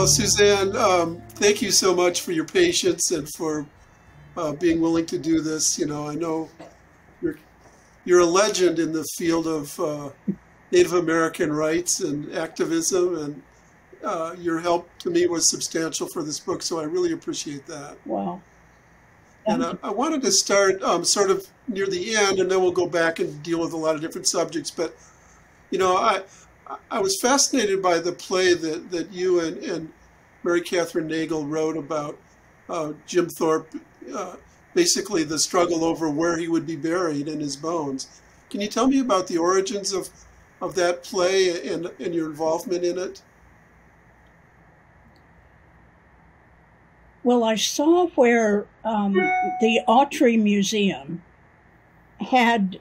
Well, Suzan, um, thank you so much for your patience and for uh, being willing to do this. You know, I know you're you're a legend in the field of uh, Native American rights and activism, and uh, your help to me was substantial for this book. So I really appreciate that. Wow. And I, I, wanted to start um, sort of near the end, and then we'll go back and deal with a lot of different subjects. But you know, I I was fascinated by the play that, that you and, and Mary Kathryn Nagle wrote about uh, Jim Thorpe, uh, basically the struggle over where he would be buried and his bones. Can you tell me about the origins of, of that play and, and your involvement in it? Well, I saw where um, the Autry Museum had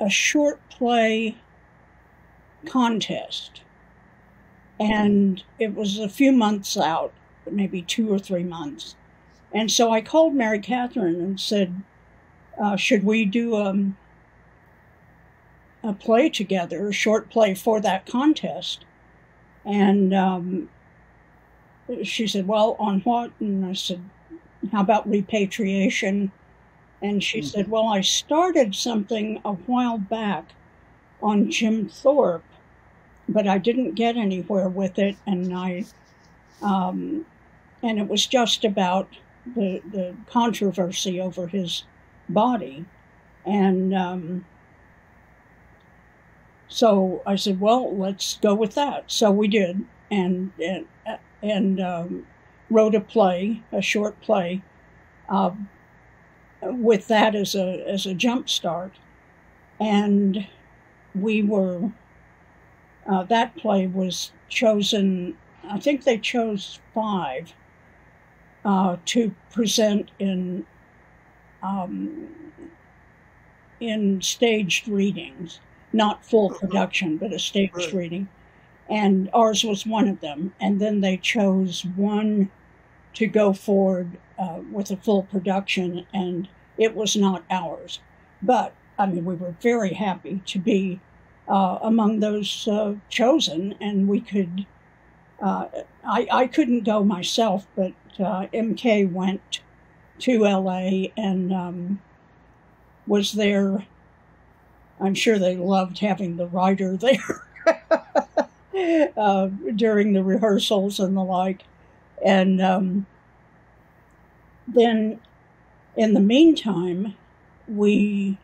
a short play contest. And it was a few months out, maybe two or three months. And so I called Mary Kathryn and said, uh, Should we do um, a play together, a short play for that contest? And um, she said, Well, on what? And I said, How about repatriation? And she mm-hmm. said, Well, I started something a while back on Jim Thorpe but I didn't get anywhere with it, and I, um, and it was just about the the controversy over his body, and um, so I said, well, let's go with that. So we did, and and and um, wrote a play, a short play, uh, with that as a as a jump start, and we were uh, that play was chosen, I think they chose five uh, to present in um, in staged readings, not full uh-huh. production, but a staged right. reading. And ours was one of them. And then they chose one to go forward uh, with a full production, and it was not ours. But I mean, we were very happy to be uh, among those uh, chosen, and we could. Uh, I, I couldn't go myself, but uh, MK went to LA and um, was there. I'm sure they loved having the writer there uh, during the rehearsals and the like. And um, then in the meantime, we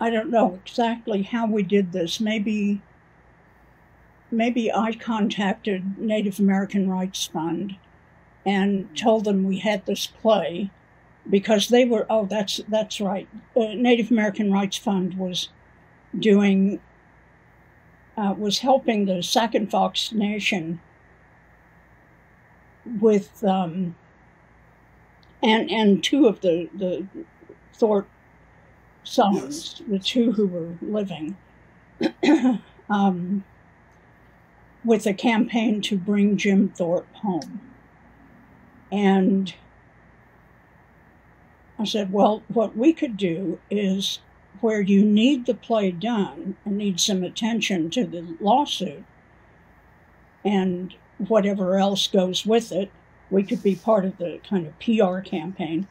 I don't know exactly how we did this. Maybe maybe I contacted Native American Rights Fund and told them we had this play because they were oh that's that's right uh, Native American Rights Fund was doing uh, was helping the Sac and Fox Nation with um, and and two of the the Thorpe sons, the two who were living, um, with a campaign to bring Jim Thorpe home. And I said, well, what we could do is where you need the play done and need some attention to the lawsuit and whatever else goes with it, we could be part of the kind of PR campaign.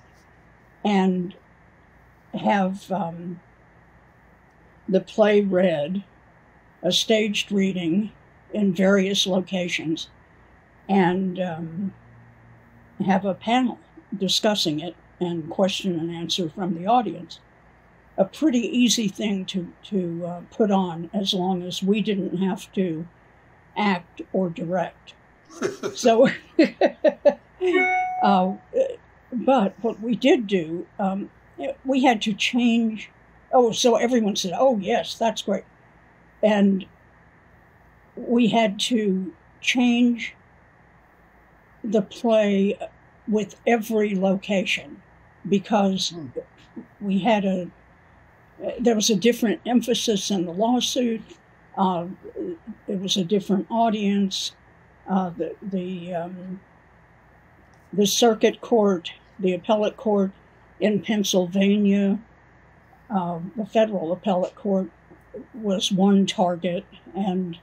And have um, the play read, a staged reading in various locations, and um, have a panel discussing it and question and answer from the audience. A pretty easy thing to, to uh, put on as long as we didn't have to act or direct. so, uh, but what we did do, um, we had to change. Oh, so everyone said, "Oh, yes, that's great," and we had to change the play with every location because hmm. we had a there was a different emphasis in the lawsuit. Uh, it was a different audience. Uh, the the um, the circuit court, the appellate court in Pennsylvania, uh, the federal appellate court was one target, and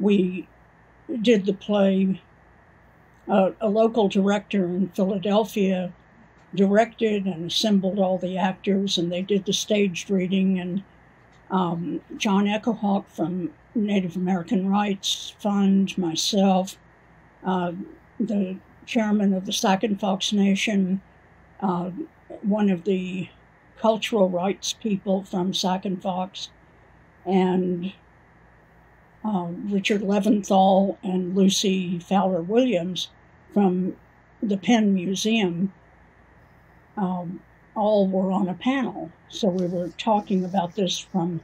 we did the play. Uh, a local director in Philadelphia directed and assembled all the actors, and they did the staged reading. And um, John Echohawk from Native American Rights Fund, myself, uh, the chairman of the Sac and Fox Nation, uh, one of the cultural rights people from Sac and Fox, and uh, Richard Leventhal and Lucy Fowler Williams from the Penn Museum um, all were on a panel. So we were talking about this from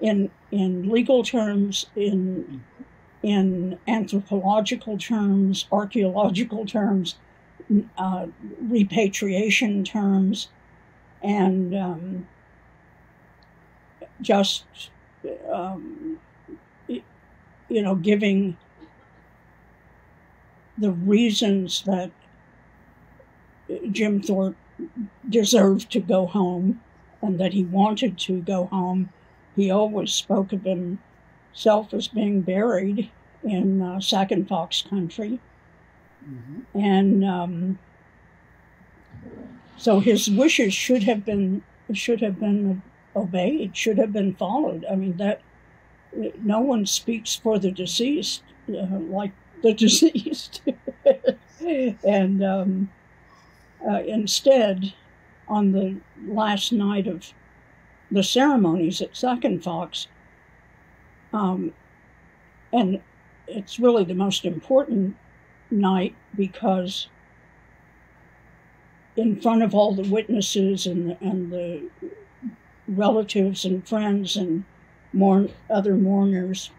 in in legal terms, in in anthropological terms, archaeological terms, uh, repatriation terms, and um, just um, you know giving the reasons that Jim Thorpe deserved to go home and that he wanted to go home. He always spoke of himself as being buried in uh, and Fox country. Mm-hmm. And um, so his wishes should have been should have been obeyed, should have been followed. I mean that no one speaks for the deceased uh, like the deceased, and um, uh, instead, on the last night of the ceremonies at Sac and Fox, um, and it's really the most important night because in front of all the witnesses and, and the relatives and friends and mourn, other mourners,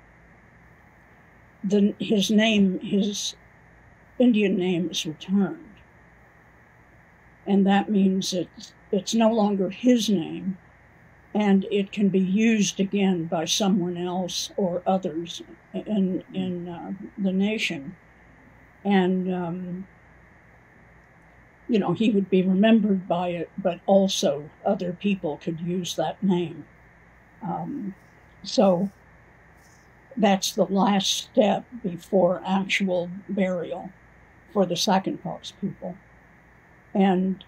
the, his name, his Indian name is returned and that means it's, it's no longer his name and it can be used again by someone else or others in, in uh, the nation. And, um, you know, he would be remembered by it, but also other people could use that name. Um, so that's the last step before actual burial for the Sac and Fox people. And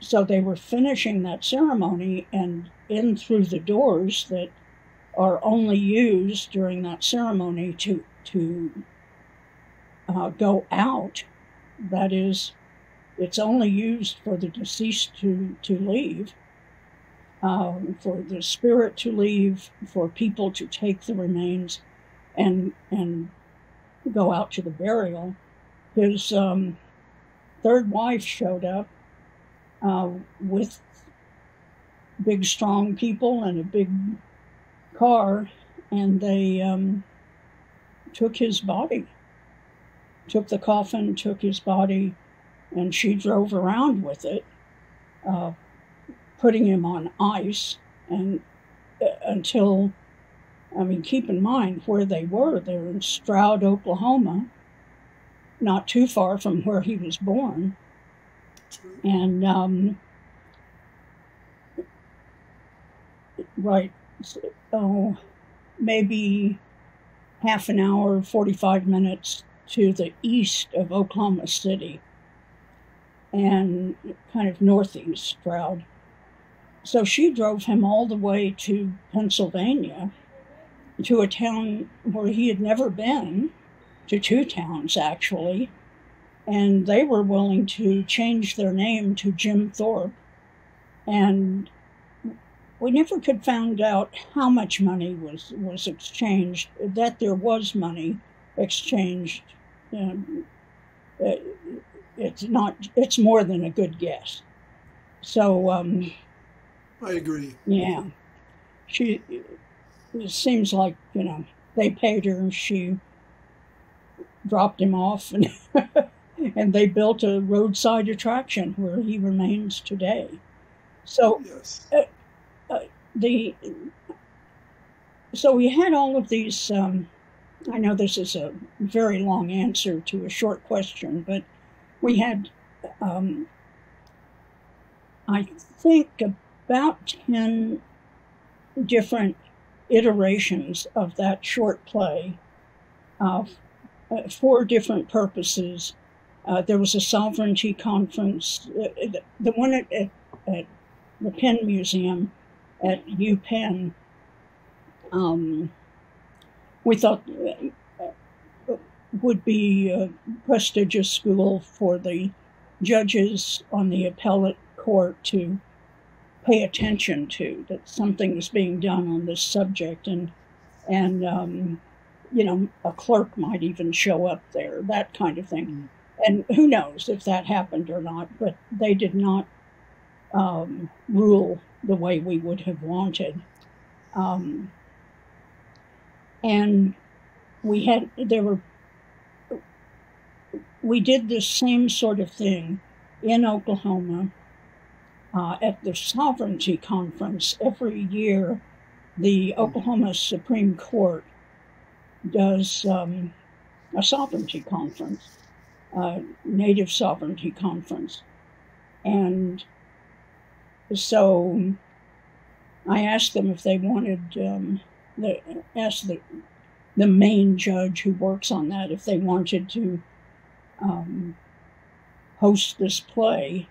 so they were finishing that ceremony, and in through the doors that are only used during that ceremony to to uh, go out. That is, it's only used for the deceased to to leave, um, for the spirit to leave, for people to take the remains, and and go out to the burial. His um, third wife showed up uh, with big, strong people and a big car, and they um, took his body, took the coffin, took his body, and she drove around with it, uh, putting him on ice, and uh, until, I mean, keep in mind where they were. They're in Stroud, Oklahoma not too far from where he was born. And um, right, oh, maybe half an hour, 45 minutes to the east of Oklahoma City and kind of northeast Stroud. So she drove him all the way to Pennsylvania to a town where he had never been to two towns actually, and they were willing to change their name to Jim Thorpe. And we never could find out how much money was, was exchanged, that there was money exchanged. Um, it's not, it's more than a good guess. So, um, I agree. Yeah. She, it seems like, you know, they paid her and she dropped him off, and and they built a roadside attraction where he remains today. So yes. uh, uh, the so we had all of these. Um, I know this is a very long answer to a short question, but we had, um, I think, about 10 different iterations of that short play uh, for different purposes. Uh, there was a sovereignty conference, uh, the, the, one at, at, at, the Penn Museum at UPenn. Um, we thought uh, would be a prestigious school for the judges on the appellate court to pay attention to that something is being done on this subject. And and um, you know a clerk might even show up there that kind of thing. Mm. and who knows if that happened or not but they did not um, rule the way we would have wanted. Um, and we had there were we did the same sort of thing in Oklahoma uh, at the Sovereignty Conference every year. The Oklahoma Supreme Court does um, a sovereignty conference, a Native Sovereignty Conference. And so I asked them if they wanted, um, the, asked the, the main judge who works on that if they wanted to um, host this play.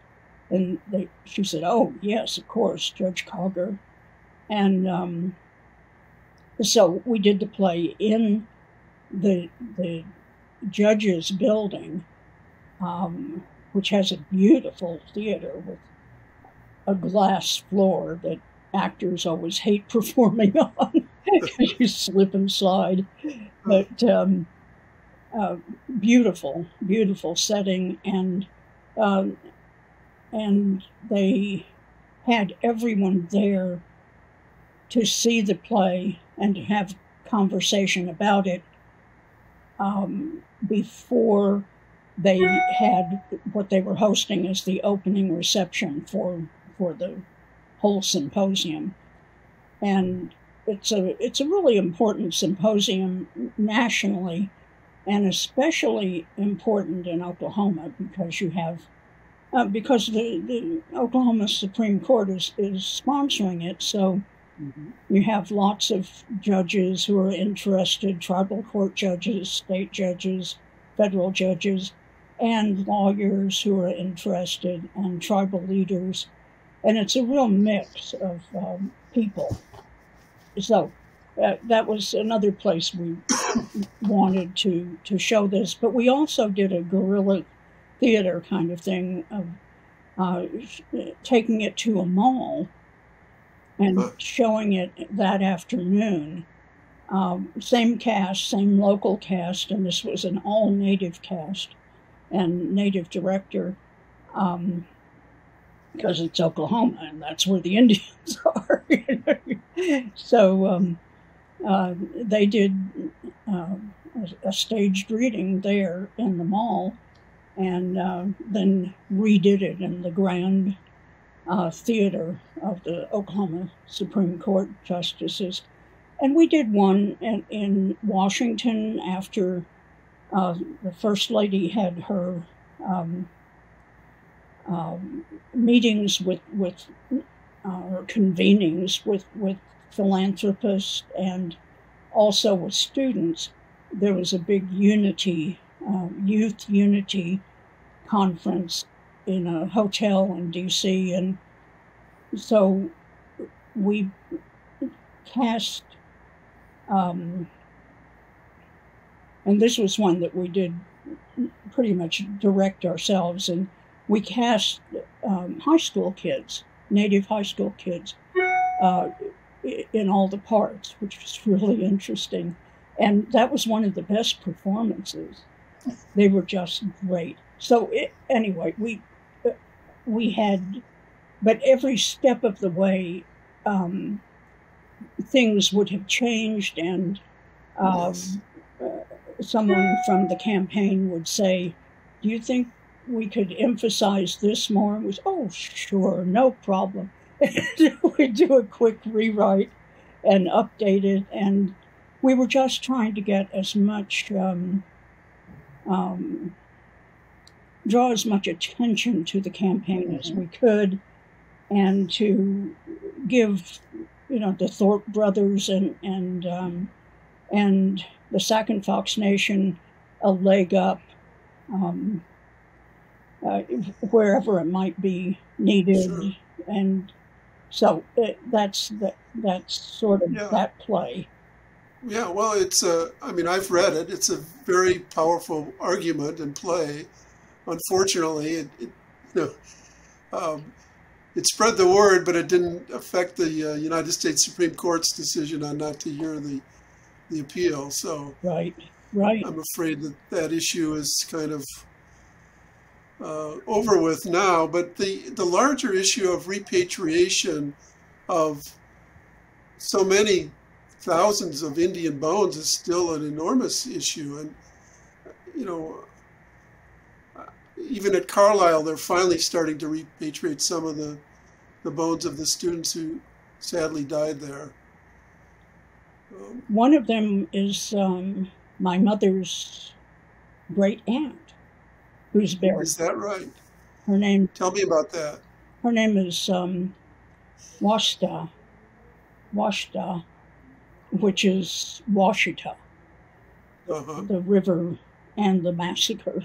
And they, she said, Oh, yes, of course, Judge Kauger. And um, so we did the play in the, the judge's building, um, which has a beautiful theater with a glass floor that actors always hate performing on. you slip and slide. But um, uh, beautiful, beautiful setting, and um, and they had everyone there to see the play and to have conversation about it um, before they had what they were hosting as the opening reception for for the whole symposium, and it's a it's a really important symposium nationally and especially important in Oklahoma because you have uh, because the, the Oklahoma Supreme Court is, is sponsoring it, so mm-hmm. you have lots of judges who are interested, tribal court judges, state judges, federal judges, and lawyers who are interested, and tribal leaders, and it's a real mix of um, people. So uh, that was another place we wanted to to show this. But we also did a guerrilla theater kind of thing of uh, taking it to a mall and showing it that afternoon. Um, same cast, same local cast, and this was an all native cast and native director um, because it's Oklahoma and that's where the Indians are. So um, uh, they did uh, a, staged reading there in the mall and uh, then redid it in the grand uh, theater of the Oklahoma Supreme Court justices. And we did one in, in Washington after uh, the First Lady had her um, um meetings with, with or convenings with, with philanthropists and also with students. There was a big unity, uh, youth unity conference in a hotel in DC. And so we cast, um, and this was one that we did pretty much direct ourselves. And we cast um, high school kids, native high school kids. Uh, in all the parts, which was really interesting. And that was one of the best performances. They were just great. So it, anyway, we we had, but every step of the way, um, things would have changed, and um, yes. uh, someone from the campaign would say, "Do you think we could emphasize this more?" And was, "Oh, sure, no problem." we do a quick rewrite and update it. And we were just trying to get as much, um, um, draw as much attention to the campaign as we could, and to give, you know, the Thorpe brothers and and um, and the Sac and Fox Nation a leg up um, uh, wherever it might be needed, Sure. and so it, that's the, that's sort of Yeah. that play. Yeah, well, it's a, I mean, I've read it. It's a very powerful argument and play. Unfortunately, it, it you know, um, it spread the word, but it didn't affect the uh, United States Supreme Court's decision on not to hear the, the appeal. So Right, right. I'm afraid that that issue is kind of uh, over with now. But the, the larger issue of repatriation of so many thousands of Indian bones is still an enormous issue. And, you know, uh, even at Carlisle, they're finally starting to repatriate some of the, the bones of the students who sadly died there. Um, One of them is um, my mother's great aunt, who's buried. is that right? Her name Tell me about that. her name is um, Washta, Washta, which is Washita, Uh-huh. the river and the massacre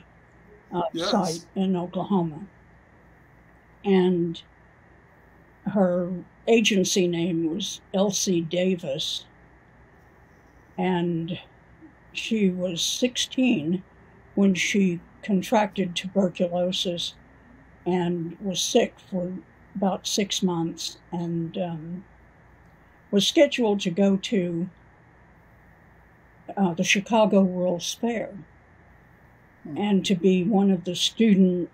uh, Yes. site in Oklahoma. And her agency name was Elsie Davis. And she was 16 when she contracted tuberculosis and was sick for about six months and um, was scheduled to go to uh, the Chicago World's Fair Hmm. and to be one of the student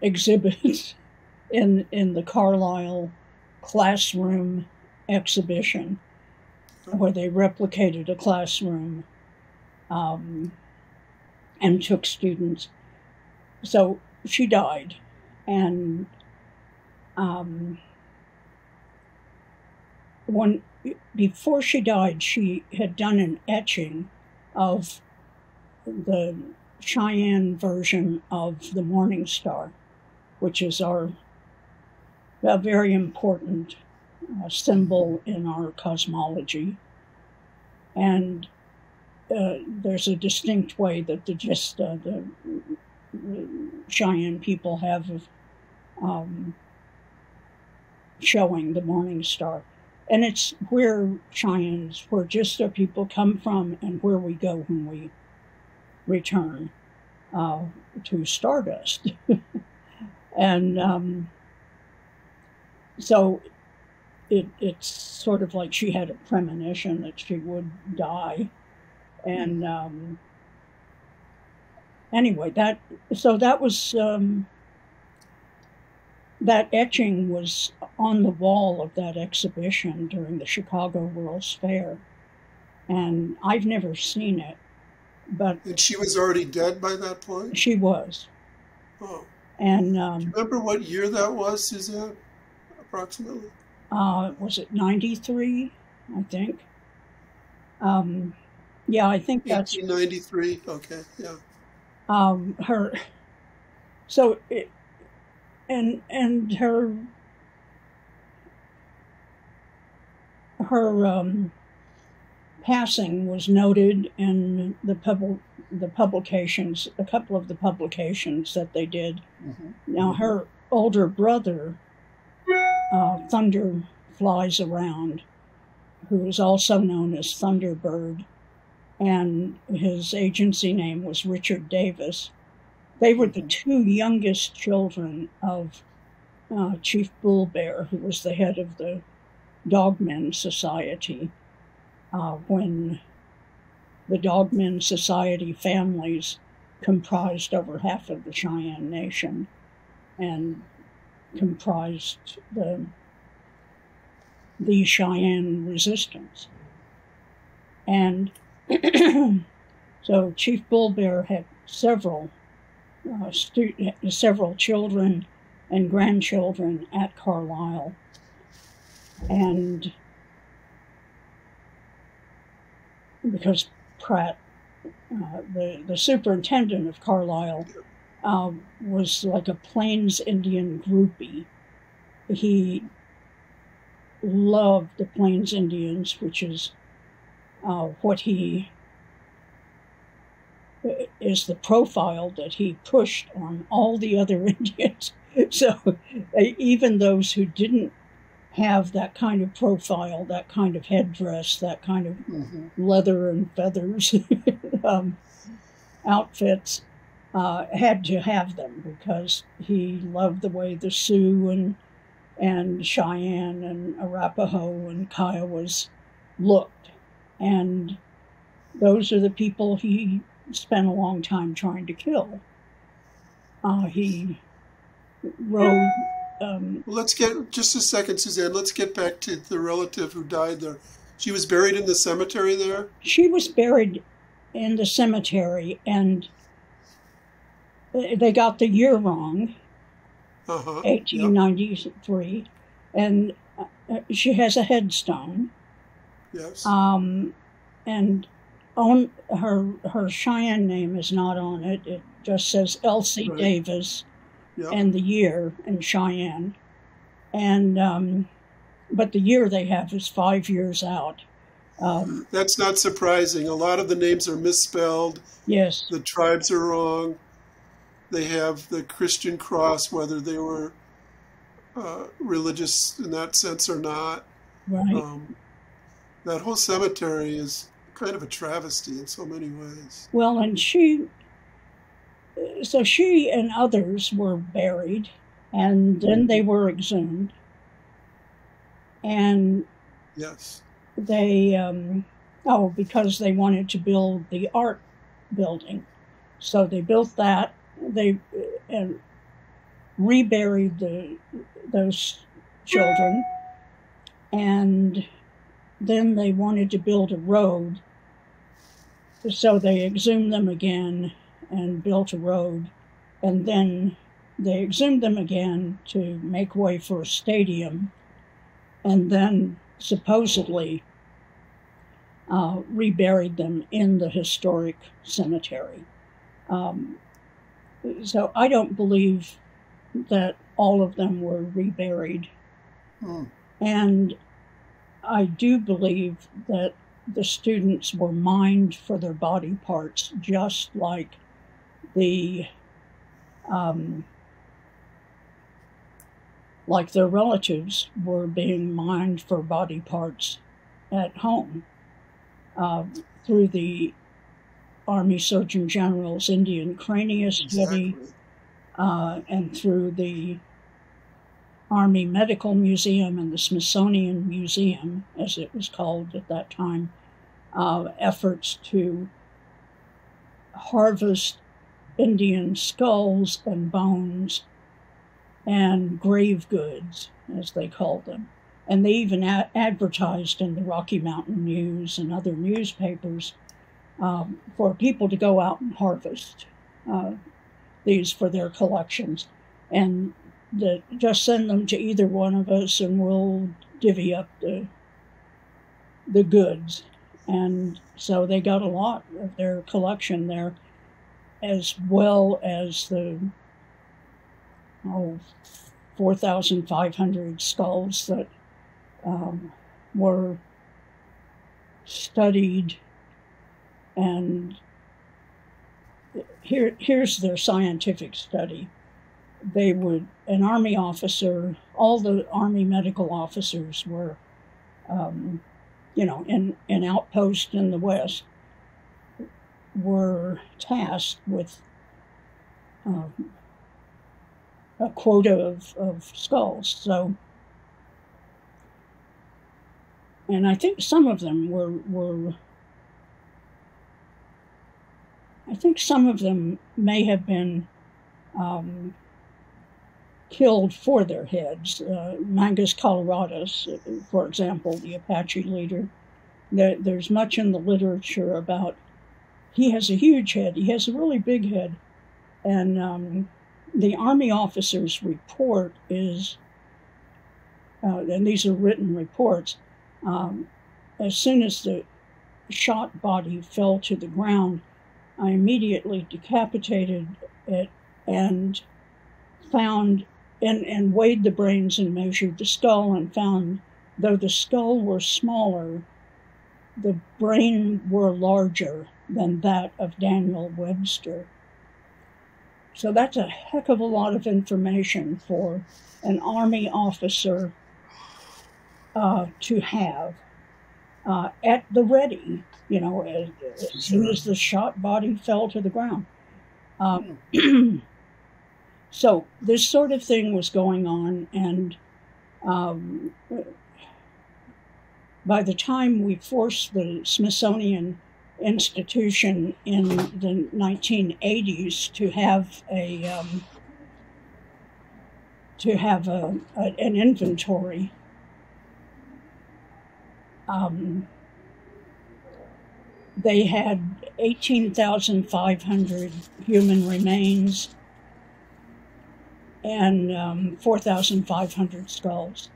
exhibits in in the Carlisle classroom exhibition where they replicated a classroom um, and took students. So she died, and um, when before she died, she had done an etching of the Cheyenne version of the Morning Star, which is our a very important uh, symbol in our cosmology. And uh, there's a distinct way that the just uh, the, the Cheyenne people have of um, showing the morning star, and it's where Cheyennes, where Gista people come from, and where we go when we return uh, to Stardust, and um, so it it's sort of like she had a premonition that she would die, and um, anyway, that so that was um, that etching was on the wall of that exhibition during the Chicago World's Fair, and I've never seen it, but And she was already dead by that point? she was, Oh. and um, Remember what year that was, Suzan? Approximately? uh, was it ninety three? I think. Um, yeah, I think that's 1893? Okay, yeah. um, her. So it, and and her her um, passing was noted in the pub- the publications, a couple of the publications that they did. Mhm. Now her older brother, uh, Thunder flies around, who is also known as Thunderbird, and his agency name was Richard Davis. They were the two youngest children of uh, Chief Bull Bear, who was the head of the Dogmen Society, uh, when the Dogmen Society families comprised over half of the Cheyenne Nation and comprised the the Cheyenne resistance. And so Chief Bull Bear had several uh, stu- several children and grandchildren at Carlisle, and because Pratt, uh, the the superintendent of Carlisle, um, was like a Plains Indian groupie. He loved the Plains Indians, which is uh, what he is the profile that he pushed on all the other Indians. So even those who didn't have that kind of profile, that kind of headdress, that kind of mm-hmm. leather and feathers um, outfits, uh, had to have them because he loved the way the Sioux and and Cheyenne and Arapaho and Kiowas looked, and those are the people he spent a long time trying to kill. Uh, he wrote. Um, let's get just a second, Suzan. Let's get back to the relative who died there. She was buried in the cemetery there. She was buried in the cemetery, and they got the year wrong, uh-huh. 1893, yep. and uh, she has a headstone. Yes. Um, and on her her Cheyenne name is not on it. It just says Elsie right. Davis, yep. and the year in Cheyenne, and um, but the year they have is five years out. Um, That's not surprising. A lot of the names are misspelled. Yes. The tribes are wrong. They have the Christian cross, whether they were uh, religious in that sense or not. Right. Um, that whole cemetery is kind of a travesty in so many ways. Well, and she, so she and others were buried, and then they were exhumed. And yes, they, um, oh, because they wanted to build the art building. So they built that, they and reburied the those children, and then they wanted to build a road. So they exhumed them again and built a road, and then they exhumed them again to make way for a stadium, and then supposedly uh, reburied them in the historic cemetery. Um, so I don't believe that all of them were reburied. Hmm. And I do believe that the students were mined for their body parts, just like the um, like their relatives were being mined for body parts at home uh, through the Army Surgeon General's Indian Crania Study, uh, and through the Army Medical Museum and the Smithsonian Museum, as it was called at that time, uh, efforts to harvest Indian skulls and bones and grave goods, as they called them. And they even a- advertised in the Rocky Mountain News and other newspapers um, for people to go out and harvest uh, these for their collections, and the, just send them to either one of us, and we'll divvy up the the goods. And so they got a lot of their collection there, as well as the oh, 4,500 skulls that um, were studied and here, here's their scientific study. They would, an army officer, all the army medical officers were, um, you know, in an outpost in the West, were tasked with um, a quota of, of skulls. So, and I think some of them were, were I think some of them may have been um, killed for their heads. Uh, Mangas Coloradas, for example, the Apache leader. There, there's much in the literature about he has a huge head. He has a really big head, and um, the army officer's report is, uh, and these are written reports. Um, as soon as the shot body fell to the ground, I immediately decapitated it and found and, and weighed the brains and measured the skull and found though the skull were smaller, the brain were larger than that of Daniel Webster. So that's a heck of a lot of information for an Army officer uh, to have uh, at the ready, you know, as, as soon as the shot body fell to the ground. Um, so this sort of thing was going on, and um, by the time we forced the Smithsonian institution in the 1980s to have a um, to have a, a, an inventory. Um, they had 18,500 human remains and um, 4,500 skulls.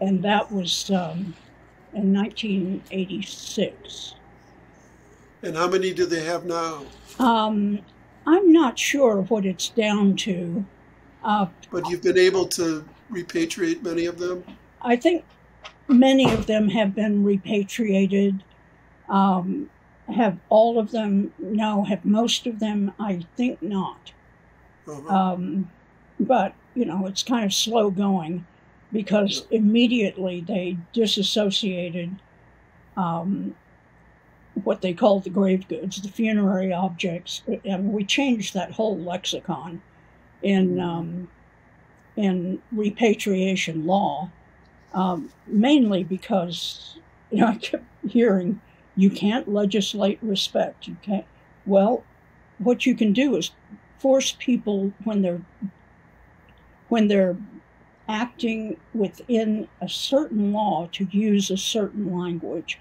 And that was um, in 1986. And how many do they have now? Um, I'm not sure what it's down to. Uh, but you've been able to repatriate many of them? I think many of them have been repatriated. Um, have all of them? No. Have most of them? I think not. Uh-huh. Um, but, you know, it's kind of slow going because immediately they disassociated um, what they called the grave goods, the funerary objects, and we changed that whole lexicon in mm-hmm. um, in repatriation law, um, mainly because you know I kept hearing you can't legislate respect. You can't. Well, what you can do is force people when they're when they're acting within a certain law to use a certain language.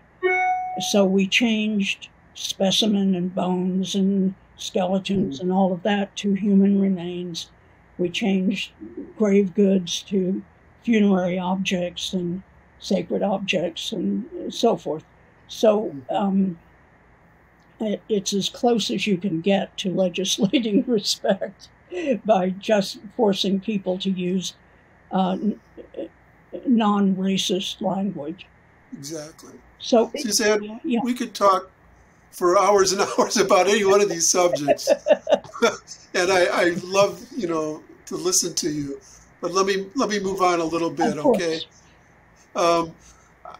So we changed specimen and bones and skeletons and all of that to human remains. We changed grave goods to funerary objects and sacred objects and so forth. So um, it, it's as close as you can get to legislating respect by just forcing people to use uh, non racist language. Exactly. So, Suzan, yeah. we could talk for hours and hours about any one of these subjects. and I, I love, you know, to listen to you. But let me let me move on a little bit, okay? Um,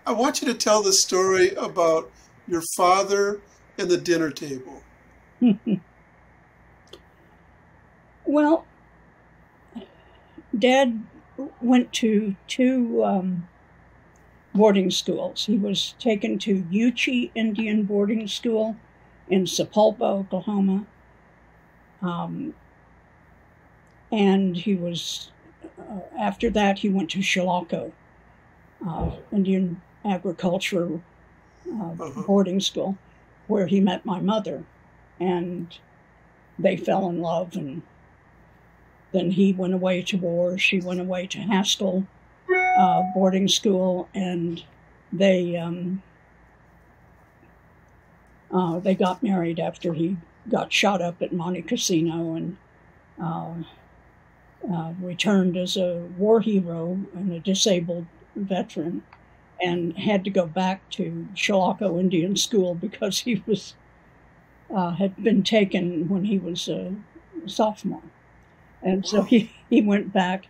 I want you to tell the story about your father and the dinner table. well, Dad went to two um, boarding schools. He was taken to Yuchi Indian Boarding School in Sapulpa, Oklahoma. Um, and he was, uh, after that, he went to Chilocco, uh, Indian Agriculture uh, uh-huh. Boarding School, where he met my mother. And they fell in love and then he went away to war. She went away to Haskell uh, boarding school, and they um, uh, they got married after he got shot up at Monte Cassino and uh, uh returned as a war hero and a disabled veteran, and had to go back to Chilocco Indian School because he was uh, had been taken when he was a sophomore. And so he, he went back.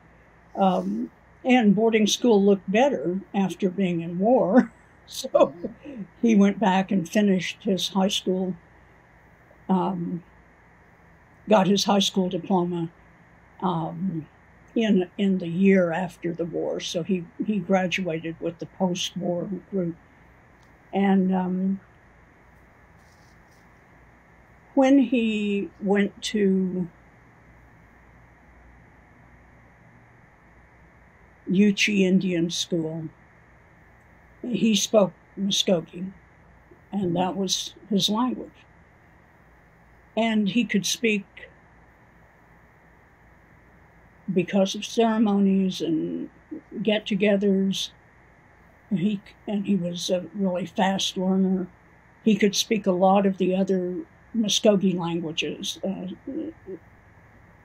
Um, and boarding school looked better after being in war. So he went back and finished his high school, um, got his high school diploma um, in in the year after the war. So he, he graduated with the post war group. And um, when he went to Yuchi Indian School. He spoke Muskogee, and that was his language. And he could speak because of ceremonies and get-togethers. He and he was a really fast learner. He could speak a lot of the other Muskogee languages, uh,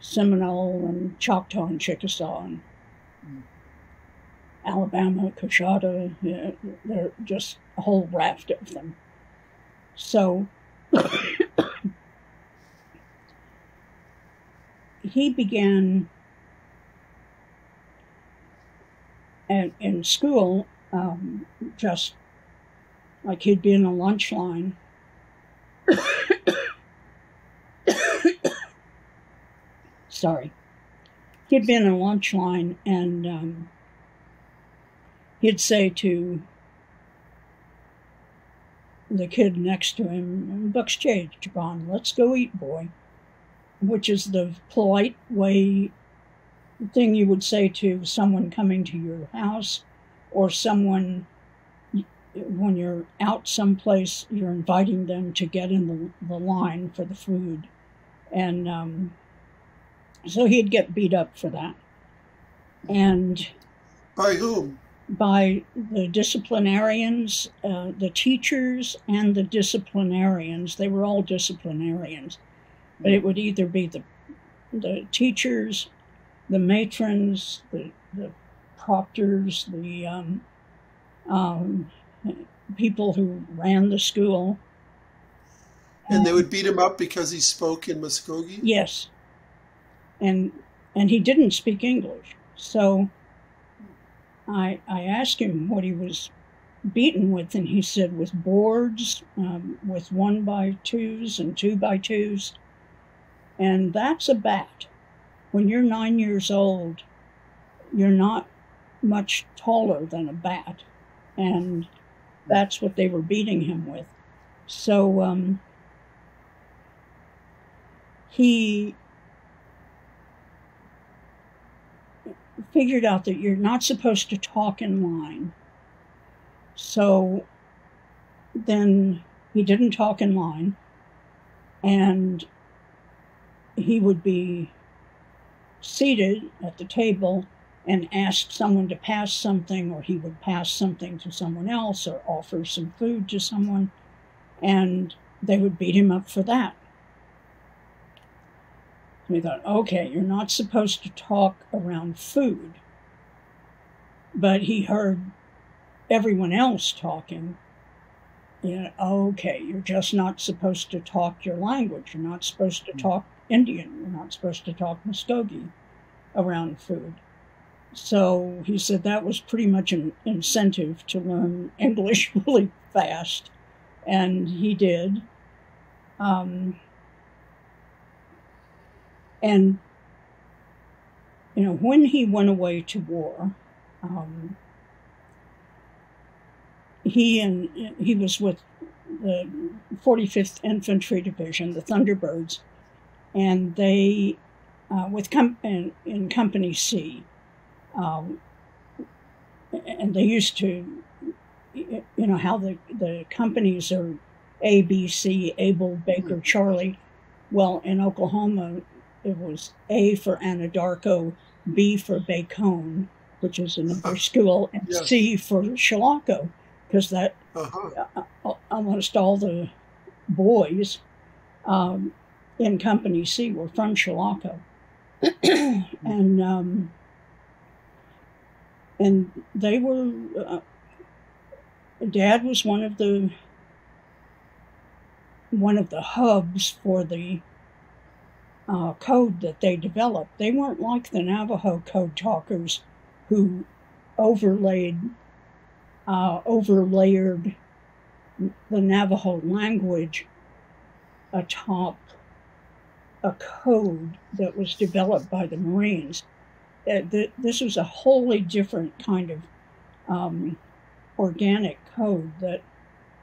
Seminole and Choctaw and Chickasaw and Alabama, Coushatta, you know, they're just a whole raft of them. So he began at, in school um, just like he'd be in a lunch line. Sorry. He'd been in a lunch line and um, he'd say to the kid next to him, Buck's John, let's go eat, boy. Which is the polite way thing you would say to someone coming to your house or someone when you're out someplace, you're inviting them to get in the, the line for the food. And um, so he'd get beat up for that. And by whom? By the disciplinarians, uh, the teachers, and the disciplinarians. They were all disciplinarians, but it would either be the the teachers, the matrons, the, the proctors, the um, um, people who ran the school. And they would beat him up because he spoke in Muskogee? Yes. And and he didn't speak English. So I I asked him what he was beaten with, and he said with boards, um, with one by twos and two by twos. And that's a bat. When you're nine years old, you're not much taller than a bat. And that's what they were beating him with. So um, he figured out that you're not supposed to talk in line. So then he didn't talk in line, and he would be seated at the table and ask someone to pass something, or he would pass something to someone else, or offer some food to someone, and they would beat him up for that. We thought, okay, you're not supposed to talk around food. But he heard everyone else talking. You know, okay, you're just not supposed to talk your language. You're not supposed to talk Indian. You're not supposed to talk Muskogee around food. So he said that was pretty much an incentive to learn English really fast. And he did. Um, and, you know, when he went away to war, um, he and he was with the 45th Infantry Division, the Thunderbirds, and they, uh, with com- in, in Company C, um, and they used to, you know, how the, the companies are A, B, C, Able, Baker. Charlie. Well, in Oklahoma, it was A for Anadarko, B for Bacone, which is another school, and yes. C for Chilocco, because that uh-huh. Uh, uh, almost all the boys um, in Company C were from Chilocco. and um, and they were. Uh, Dad was one of the one of the hubs for the uh, code that they developed. They weren't like the Navajo code talkers who overlaid, uh, overlayered the Navajo language atop a code that was developed by the Marines uh, this was a wholly different kind of um, organic code that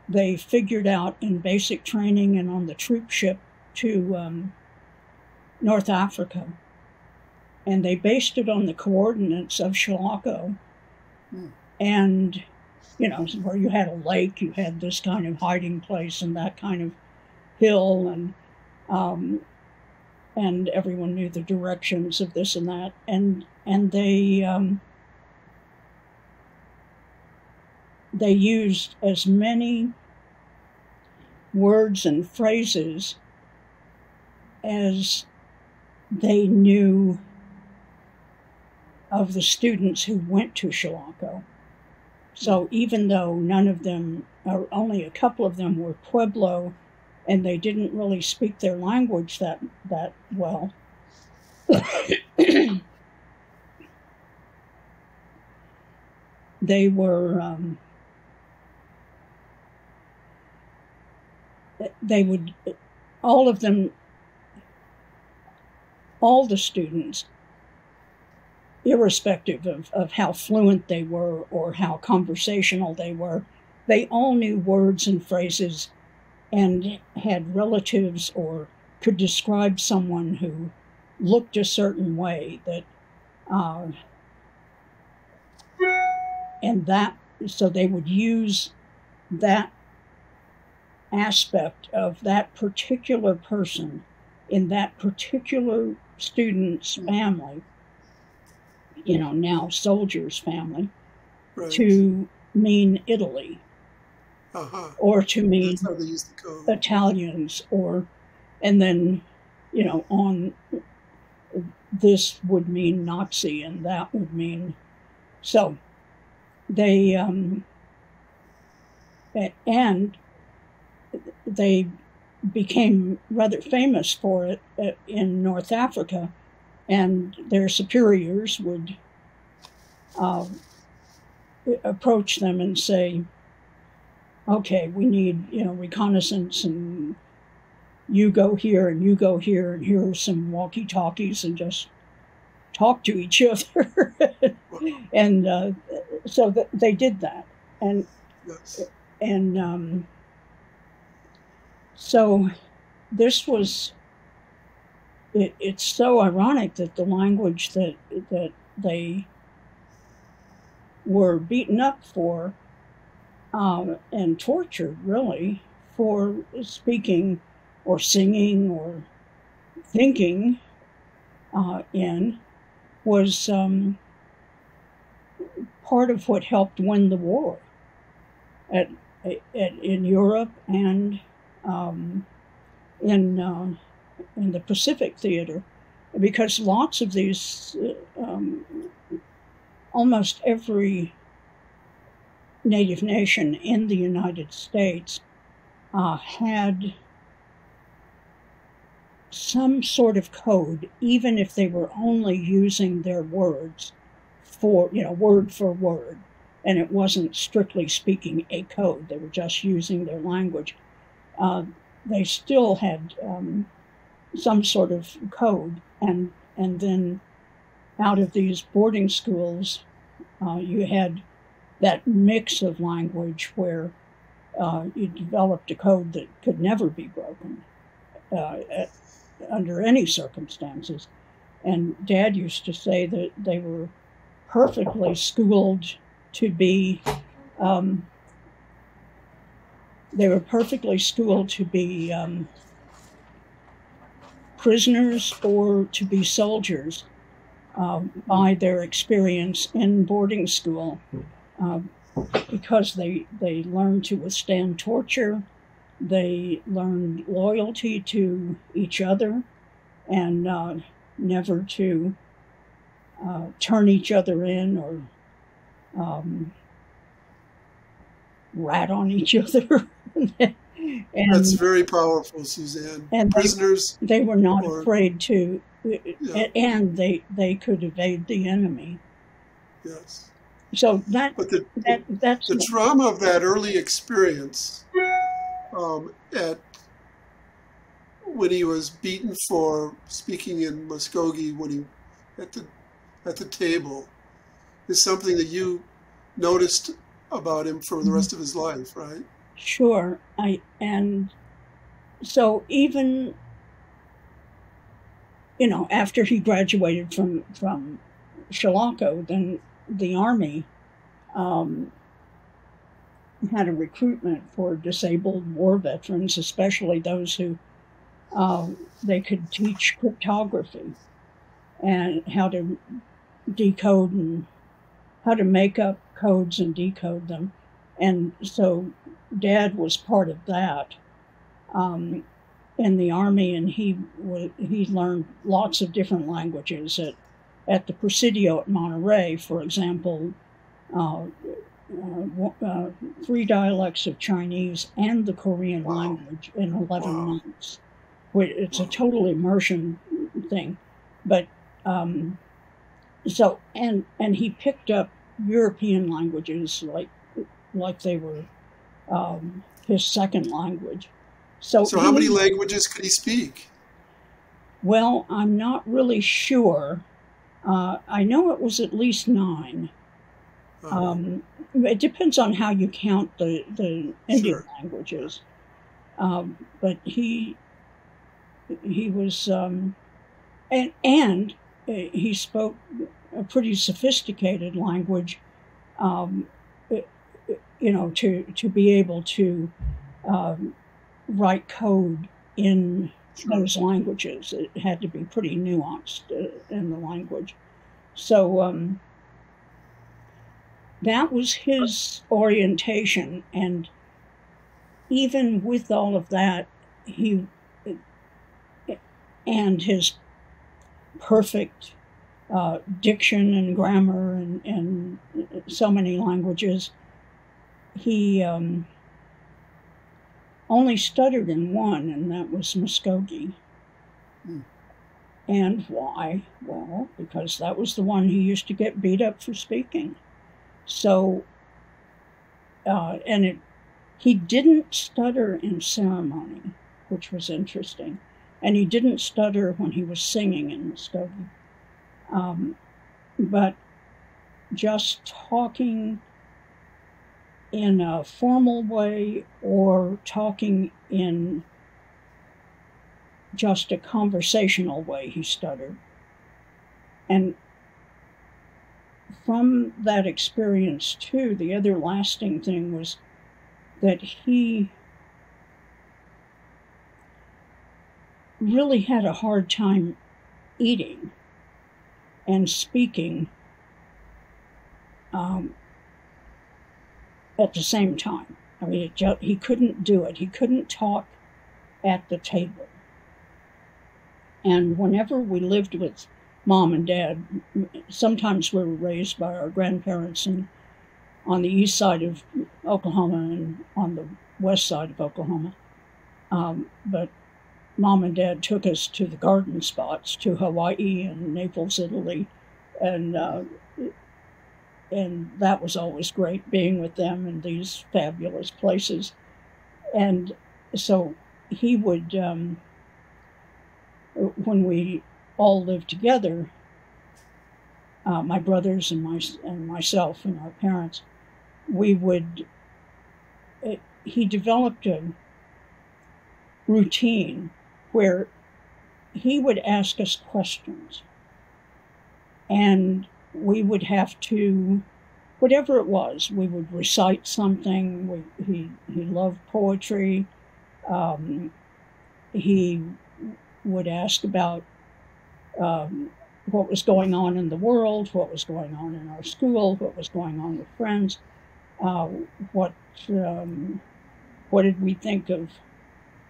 they figured out in basic training and on the troop ship to um, North Africa. And they based it on the coordinates of Chilocco. Hmm. And, you know, where you had a lake, you had this kind of hiding place and that kind of hill. And um, and everyone knew the directions of this and that, and and they um, they used as many words and phrases as they knew of the students who went to Chilocco. So even though none of them, or only a couple of them, were Pueblo and they didn't really speak their language that that well. they were um, they would all of them all the students irrespective of, of how fluent they were or how conversational they were they all knew words and phrases and had relatives or could describe someone who looked a certain way that uh, and that so they would use that aspect of that particular person in that particular student's Mm. family you know now soldier's family Right. to mean italy uh-huh. or to mean That's how they use the code. Italians or and then you know on this would mean Nazi and that would mean so they um and they became rather famous for it uh, in North Africa and their superiors would uh, approach them and say okay, we need, you know, reconnaissance and you go here and you go here and here are some walkie talkies and just talk to each other. and uh, so th- they did that. And, Yes. and um, so this was, it, it's so ironic that the language that, that they were beaten up for um, and tortured really for speaking or singing or thinking uh, in was um, part of what helped win the war at, at in Europe and um, in uh, in the Pacific theater because lots of these uh, um, almost every native nation in the United States uh, had some sort of code, even if they were only using their words for, you know, word for word. And it wasn't strictly speaking a code, they were just using their language. Uh, they still had um, some sort of code. And, and then out of these boarding schools, uh, you had that mix of language where uh, you developed a code that could never be broken uh, at, under any circumstances. And Dad used to say that they were perfectly schooled to be, um, they were perfectly schooled to be um, prisoners or to be soldiers uh, by their experience in boarding school uh, because they they learned to withstand torture, they learned loyalty to each other, and uh, never to uh, turn each other in or um, rat on each other. and That's very powerful, Suzan. and they- Prisoners, they were not or- afraid to, Yeah. and they they could evade the enemy. yes. So that But the, that that's the trauma of that early experience um, at when he was beaten for speaking in Muskogee when he at the at the table is something that you noticed about him for the rest of his life, right? Sure. I and so even you know after he graduated from from Chilocco, then the army um, had a recruitment for disabled war veterans, especially those who uh, they could teach cryptography and how to decode and how to make up codes and decode them. And so dad was part of that um, in the army, and he he learned lots of different languages at at the Presidio at Monterey, for example. Uh, uh, uh, three dialects of Chinese and the Korean Wow. language in 11 Wow. months. It's a total immersion thing. But um, so, and, and he picked up European languages like, like they were um, his second language. So, So how many languages could he speak? Well, I'm not really sure. Uh, I know it was at least nine. Uh, Um, it depends on how you count the, the Indian Sure. languages. Um, but he he was um, and and uh, he spoke a pretty sophisticated language. Um, you know, to to be able to um, write code in those languages. It had to be pretty nuanced uh, in the language. So um, that was his orientation, and even with all of that, he and his perfect uh, diction and grammar and, and so many languages, he um, only stuttered in one, and that was Muskogee. Hmm. And why? Well, because that was the one he used to get beat up for speaking. So, uh, and it, he didn't stutter in ceremony, which was interesting. And he didn't stutter when he was singing in Muskogee. Um, but just talking in a formal way or talking in just a conversational way, he stuttered. And from that experience, too, the other lasting thing was that he really had a hard time eating and speaking um, at the same time. I mean, it ju- he couldn't do it. He couldn't talk at the table. And whenever we lived with mom and dad, sometimes we were raised by our grandparents and on the east side of Oklahoma and on the west side of Oklahoma. Um, but mom and dad took us to the garden spots, to Hawaii and Naples, Italy, and uh, and that was always great being with them in these fabulous places. And so he would, um, when we all lived together, uh, my brothers and my and myself and our parents, we would. It, he developed a routine where he would ask us questions, and we would have to, whatever it was, we would recite something. We, he he loved poetry. Um, he would ask about um, what was going on in the world, what was going on in our school, what was going on with friends, uh, what um, what did we think of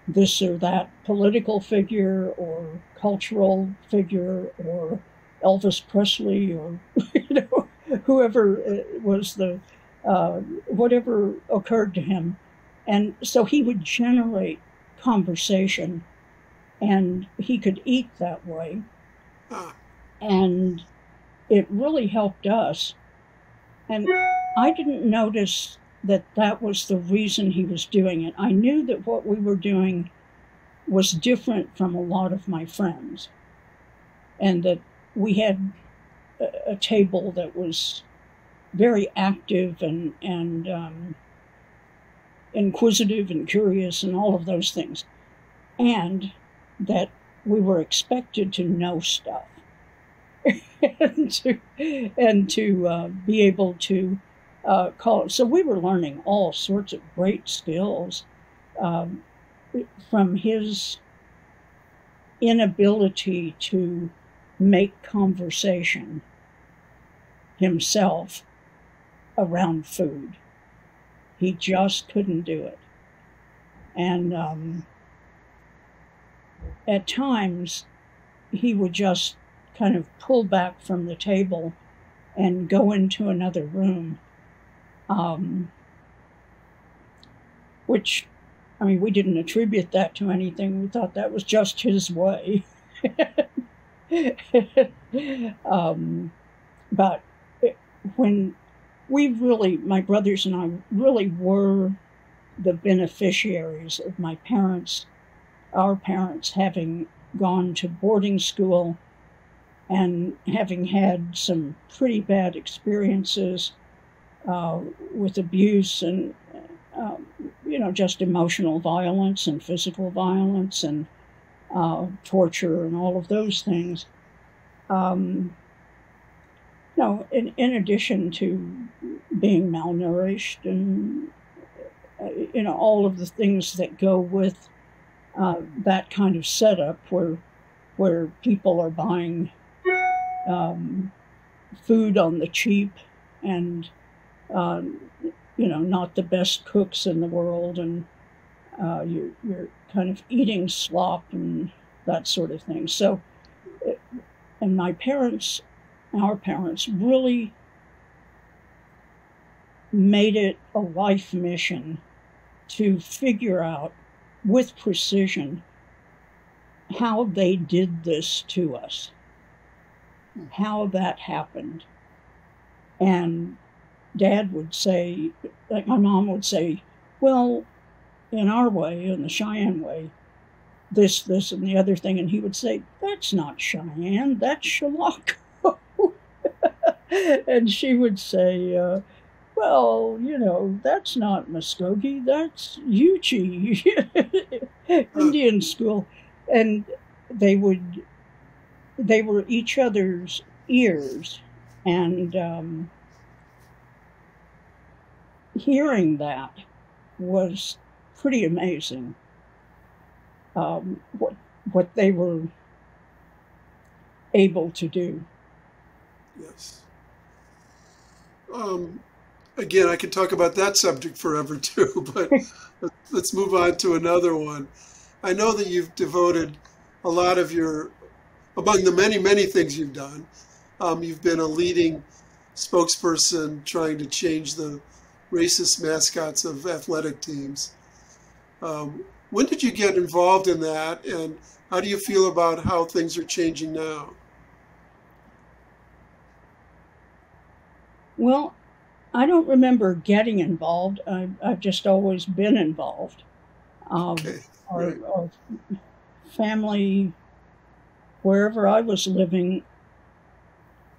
this or that political figure or cultural figure or Elvis Presley or you know whoever was the uh, whatever occurred to him, and so he would generate conversation, and he could eat that way and it really helped us. And I didn't notice that that was the reason he was doing it. I knew that what we were doing was different from a lot of my friends, and that we had a, table that was very active and and um, inquisitive and curious and all of those things, and that we were expected to know stuff and to and to uh, be able to uh, call. So we were learning all sorts of great skills um, from his inability to make conversation himself around food. He just couldn't do it, and. Um, at times he would just kind of pull back from the table and go into another room um, which, I mean, we didn't attribute that to anything. We thought that was just his way. um, but when we really, my brothers and I really were the beneficiaries of my parents, our parents having gone to boarding school and having had some pretty bad experiences uh, with abuse and, um, you know, just emotional violence and physical violence and uh, torture and all of those things. Um, you know, in, in addition to being malnourished and, uh, you know, all of the things that go with uh, that kind of setup where, where people are buying um, food on the cheap and, um, you know, not the best cooks in the world and uh, you're, you're kind of eating slop and that sort of thing. So, uh, and my parents, our parents, really made it a life mission to figure out with precision how they did this to us, how that happened. And dad would say, like my mom would say, well, in our way, in the Cheyenne way, this, this, and the other thing. And he would say, That's not Cheyenne, that's Chilocco. and she would say, uh, Well, you know, that's not Muskogee, that's Yuchi, Indian school. And they would, they were each other's ears. And um, hearing that was pretty amazing. Um, what what they were able to do. Yes. Um, again, I could talk about that subject forever too, but let's move on to another one. I know that you've devoted a lot of your, among the many, many things you've done, um, you've been a leading spokesperson trying to change the racist mascots of athletic teams. Um, when did you get involved in that, and how do you feel about how things are changing now? Well, I don't remember getting involved. I, have just always been involved. Um, okay. our, right. our family, wherever I was living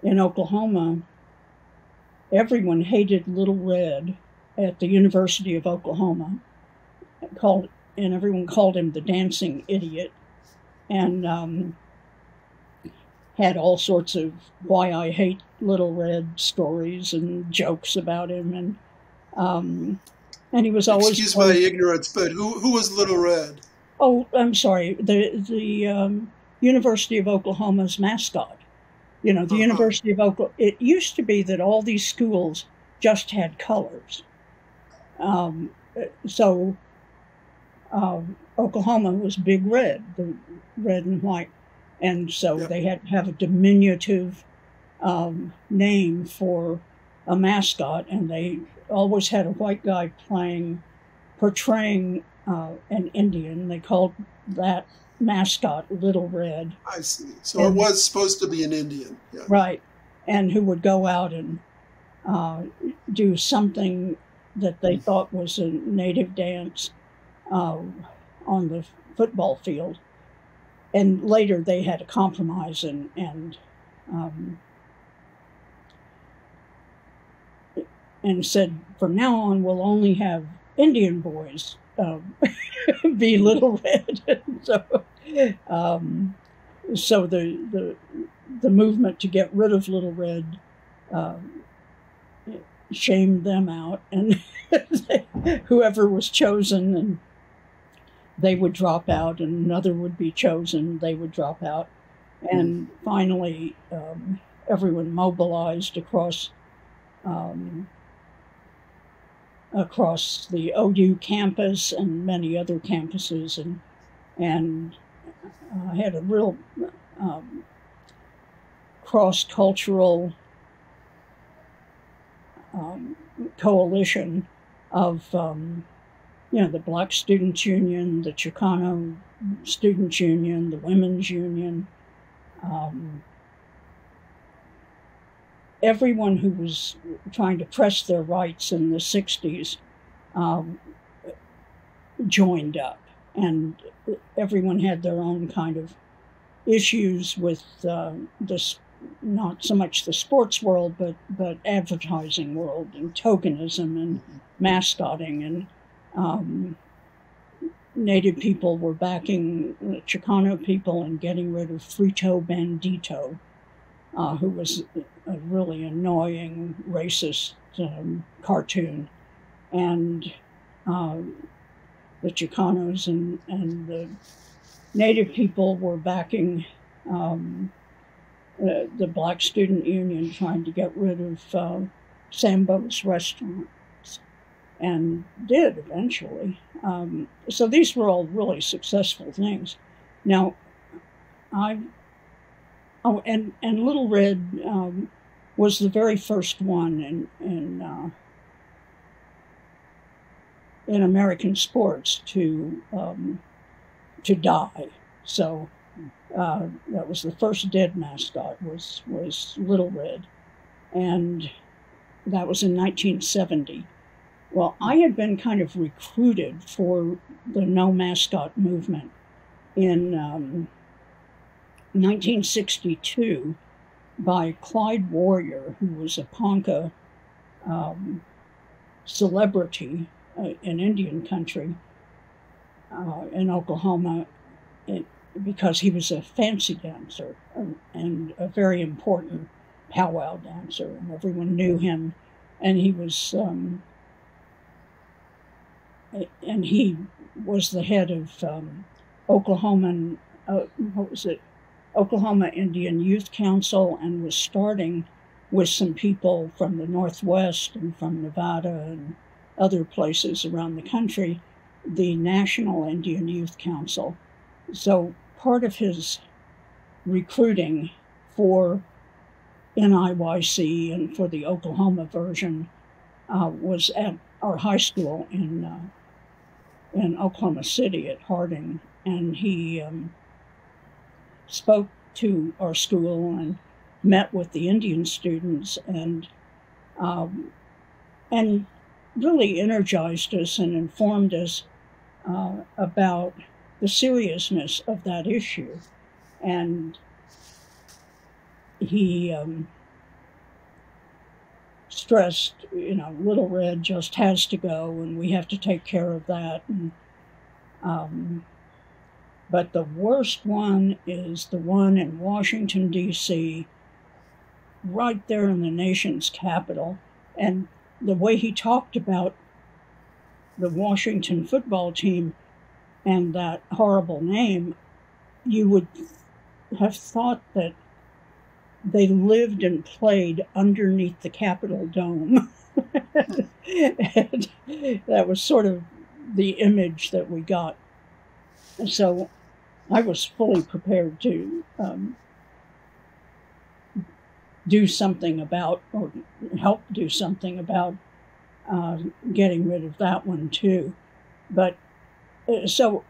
in Oklahoma, everyone hated Little Red at the University of Oklahoma called, and everyone called him the dancing idiot, and um, had all sorts of why I hate Little Red stories and jokes about him, and um, and he was always. Excuse my ignorance, but who who was Little Red? Oh, I'm sorry. The the um, University of Oklahoma's mascot. You know, the uh-huh. University of Oklahoma. It used to be that all these schools just had colors. Um, so um, Oklahoma was Big Red, the red and white, and so yep. they had to have a diminutive um, name for a mascot, and they always had a white guy playing, portraying uh, an Indian. They called that mascot Little Red. I see. So and, it was supposed to be an Indian, yeah. right? And who would go out and uh, do something that they thought was a native dance uh, on the football field. And later they had a compromise and, and um, and said from now on we'll only have Indian boys um, be Little Red. so, um, so the, the the movement to get rid of Little Red um, shamed them out, and whoever was chosen and they would drop out and another would be chosen, they would drop out. And mm. finally, um, everyone mobilized across um, across the OU campus and many other campuses, and and uh, had a real um, cross cultural um, coalition of, um, you know, the Black Students Union, the Chicano Students Union, the Women's Union. Um, everyone who was trying to press their rights in the 60s um, joined up, and everyone had their own kind of issues with uh, this not so much the sports world, but but advertising world and tokenism and mascotting and um, Native people were backing Chicano people and getting rid of Frito Bandito, uh, who was a really annoying racist um, cartoon, and uh, the Chicanos and and the Native people were backing. Um, uh, the Black Student Union trying to get rid of uh, Sambo's restaurants, and did eventually. Um, so these were all really successful things. Now, I oh, and and Little Red um, was the very first one in in uh, in American sports to um, to die. So uh, that was the first dead mascot was was Little Red, and that was in 1970. Well, I had been kind of recruited for the no mascot movement in um, 1962 by Clyde Warrior, who was a Ponca um, celebrity uh, in Indian country uh, in Oklahoma. It, because he was a fancy dancer and a very important powwow dancer, and everyone knew him. And he was, um, and he was the head of um, Oklahoma, uh, what was it, Oklahoma Indian Youth Council, and was starting with some people from the Northwest and from Nevada and other places around the country, the National Indian Youth Council. So part of his recruiting for NIYC and for the Oklahoma version uh, was at our high school in uh, in Oklahoma City at Harding, and he um, spoke to our school and met with the Indian students and um, and really energized us and informed us uh, about the seriousness of that issue. And he um, stressed, you know, Little Red just has to go, and we have to take care of that. And, um, but the worst one is the one in Washington, D.C., right there in the nation's capital. And the way he talked about the Washington football team and that horrible name, you would have thought that they lived and played underneath the Capitol dome. and that was sort of the image that we got. So I was fully prepared to um, do something about, or help do something about uh, getting rid of that one too. But uh, so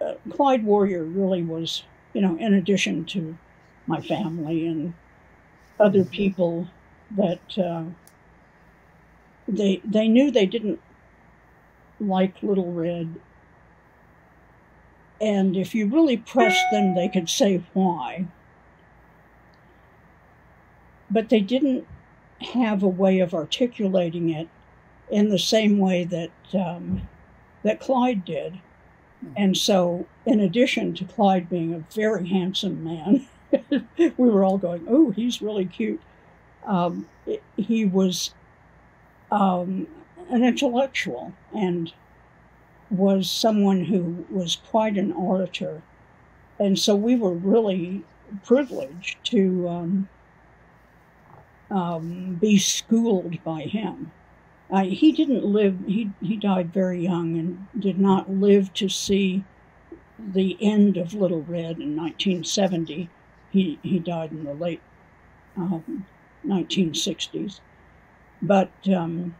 uh, Clyde Warrior really was, you know, in addition to my family and other people that uh, they they knew they didn't like Little Red, and if you really pressed them, they could say why. But they didn't have a way of articulating it in the same way that um, that Clyde did. And so, in addition to Clyde being a very handsome man, we were all going, "Oh, he's really cute." Um, he was um, an intellectual and was someone who was quite an orator, and so we were really privileged to um, um be schooled by him. Uh, he didn't live, he, he died very young and did not live to see the end of Little Red in 1970. He, he died in the late um, 1960s. But um,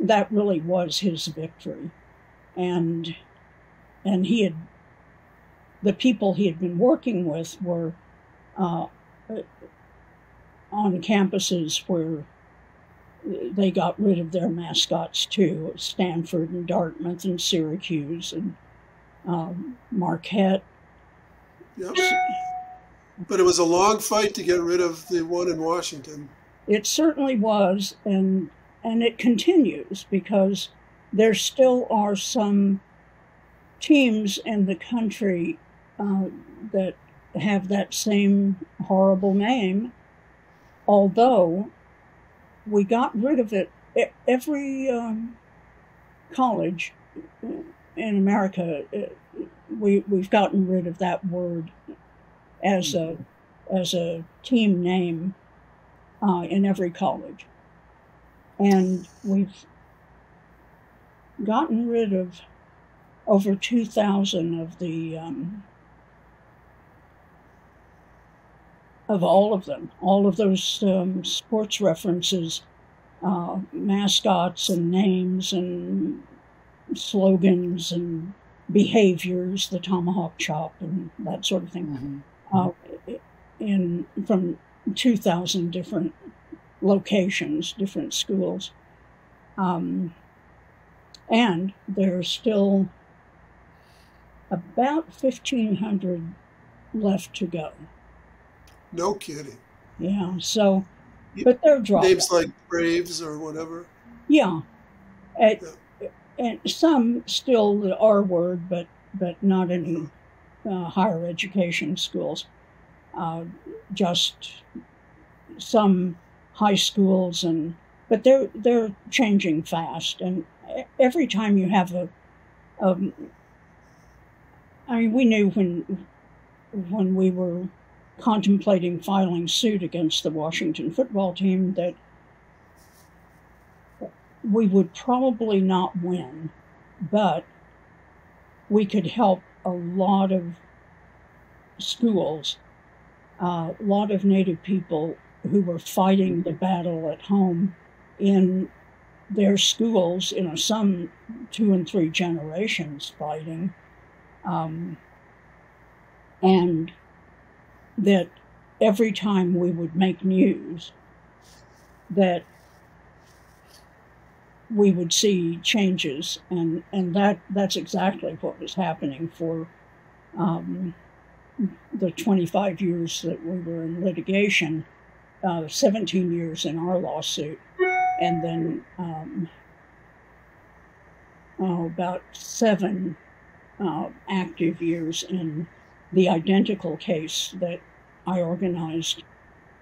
that really was his victory, and and he had the people he had been working with were uh, on campuses where they got rid of their mascots too Stanford and Dartmouth and Syracuse and um, Marquette. But it was a long fight to get rid of the one in Washington. It certainly was, and and it continues because there still are some teams in the country uh, that have that same horrible name, although we got rid of it. Every um, college in America, uh, we we've gotten rid of that word as a as a team name uh, in every college, and we've gotten rid of over two thousand of the um, of all of them, all of those um, sports references, uh, mascots and names and slogans and behaviors, the tomahawk chop and that sort of thing, mm-hmm. Uh, in from 2,000 different locations, different schools. Um, and there's still about 1,500 left to go. No kidding. Yeah. So, but they're dropping. Names like Braves or whatever. Yeah. At, yeah. And some still the R word, but but not any uh, higher education schools. Uh, just some high schools and but they're they're changing fast and every time you have a um, mean we knew when when we were contemplating filing suit against the Washington football team that we would probably not win, but we could help a lot of schools, uh, a lot of Native people who were fighting the battle at home in their schools, you know, some two and three generations fighting. Um, and that every time we would make news, that we would see changes, and and that that's exactly what was happening for um, the 25 years that we were in litigation, uh, 17 years in our lawsuit, and then um, oh, about seven uh, active years in the identical case that I organized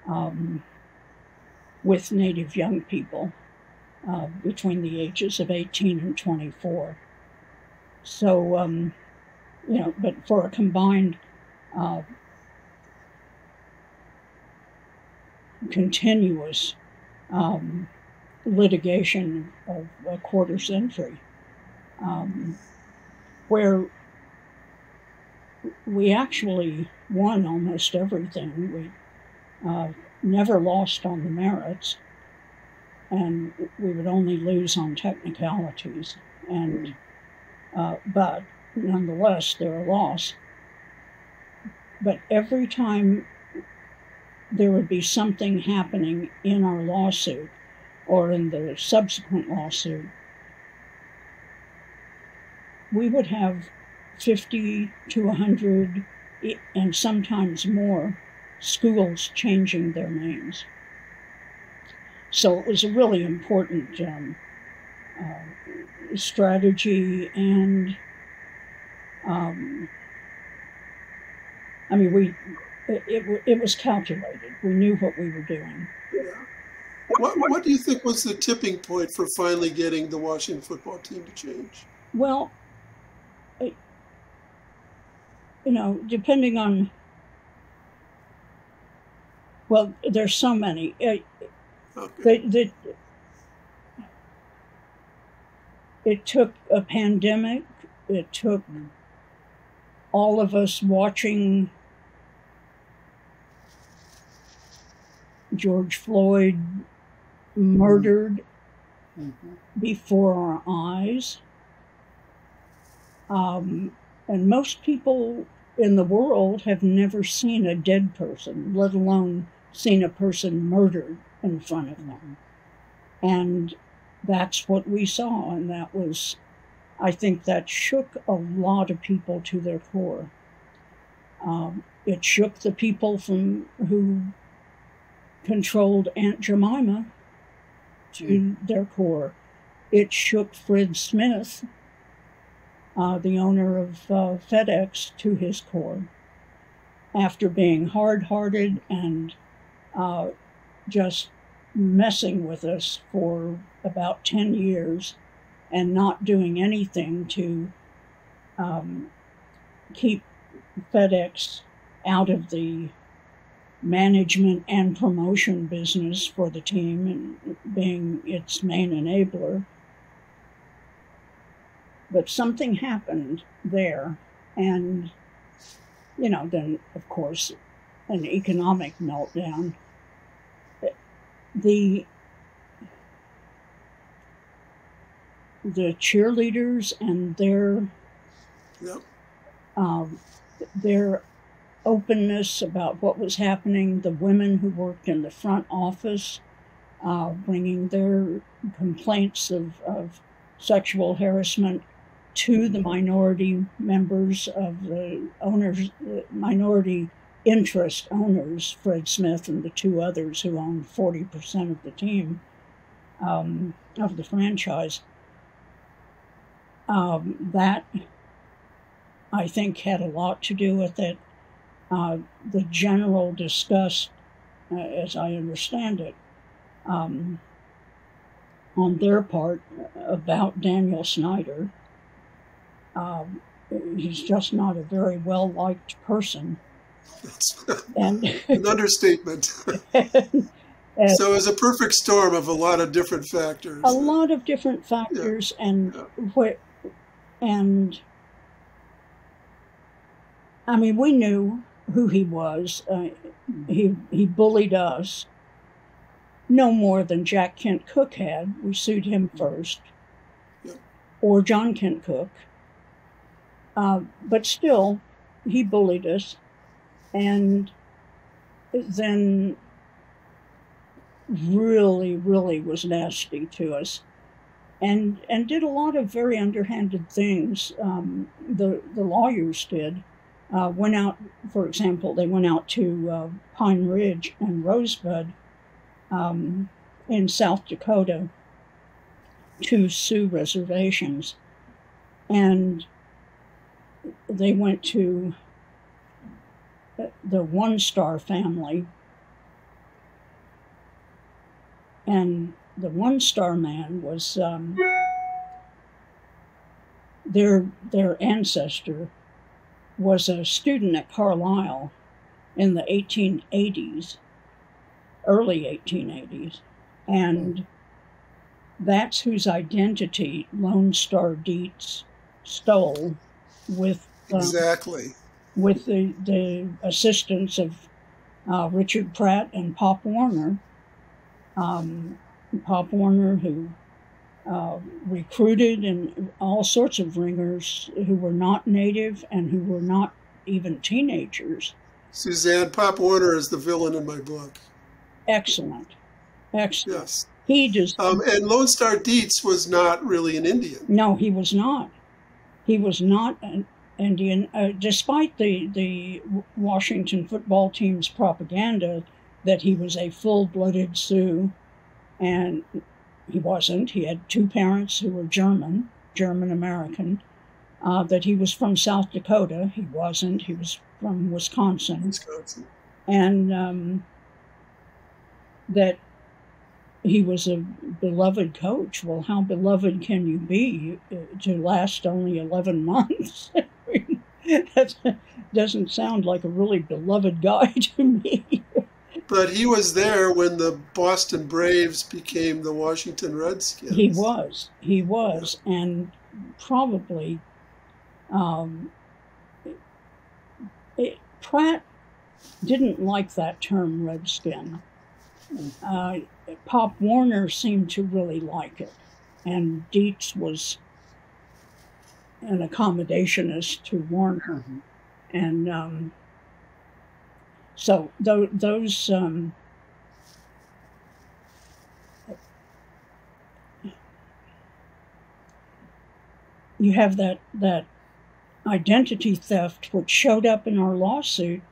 um, with Native young people uh, between the ages of 18 and 24. So, um, you know, but for a combined uh, continuous um, litigation of a quarter century, um, where we actually won almost everything. We uh, never lost on the merits, and we would only lose on technicalities. And uh, but nonetheless, they're a loss. But every time there would be something happening in our lawsuit or in the subsequent lawsuit, we would have 50 to 100 and sometimes more schools changing their names. So it was a really important um, uh, strategy, and um, I mean, we it, it, it was calculated. We knew what we were doing. Yeah. What, what do you think was the tipping point for finally getting the Washington football team to change? Well, you know, depending on, well, there's so many. It, okay. it took a pandemic, it took all of us watching George Floyd murdered mm-hmm. before our eyes. Um, and most people in the world have never seen a dead person, let alone seen a person murdered in front of them. And that's what we saw, and that was, I think, that shook a lot of people to their core. Um, it shook the people from who controlled Aunt Jemima to mm. their core. It shook Fred Smith, uh, the owner of uh, FedEx, to his core. After being hard hearted and uh, just messing with us for about 10 years and not doing anything to um, keep FedEx out of the management and promotion business for the team and being its main enabler. But something happened there, and you know, then of course, an economic meltdown. The the cheerleaders and their yep. um, their openness about what was happening, the women who worked in the front office, uh, bringing their complaints of, of sexual harassment to the minority members of the owners, the minority interest owners, Fred Smith and the two others who owned 40% of the team, um, of the franchise. Um, that, I think, had a lot to do with it. Uh, the general disgust, uh, as I understand it, um, on their part about Daniel Snyder. Um, he's just not a very well liked person. That's and, an understatement. and, and, so it's a perfect storm of a lot of different factors. A lot of different factors, yeah. and yeah. and I mean, we knew who he was. Uh, he he bullied us no more than Jack Kent Cooke had. We sued him first, or John Kent Cooke. Uh, but still, he bullied us, and then really, really was nasty to us, and and did a lot of very underhanded things. Um, the the lawyers did uh, went out, for example, they went out to uh, Pine Ridge and Rosebud um, in South Dakota to Sioux reservations. And they went to the One Star family. And the One Star man was um, their, their ancestor was a student at Carlisle in the 1880s, early 1880s, and that's whose identity Lone Star Dietz stole with um, exactly with the, the assistance of uh, Richard Pratt and Pop Warner. Um, Pop Warner, who uh, recruited and all sorts of ringers who were not native and who were not even teenagers. Suzan Pop Warner is the villain in my book. Excellent, excellent. Yes. He just um, and Lone Star Dietz was not really an Indian. No, he was not. He was not an Indian, uh, despite the the Washington football team's propaganda that he was a full-blooded Sioux, and he wasn't. He had two parents who were German, German American. Uh, that he was from South Dakota. He wasn't. He was from Wisconsin. Wisconsin. And um, that he was a beloved coach. Well, how beloved can you be uh, to last only 11 months? That doesn't sound like a really beloved guy to me. But he was there when the Boston Braves became the Washington Redskins. He was. He was. Yeah. And probably um, it, Pratt didn't like that term redskin. Uh, Pop Warner seemed to really like it. and Dietz was an accommodationist to Warner. Mhm. And um, so tho- those um, you have that that identity theft which showed up in our lawsuit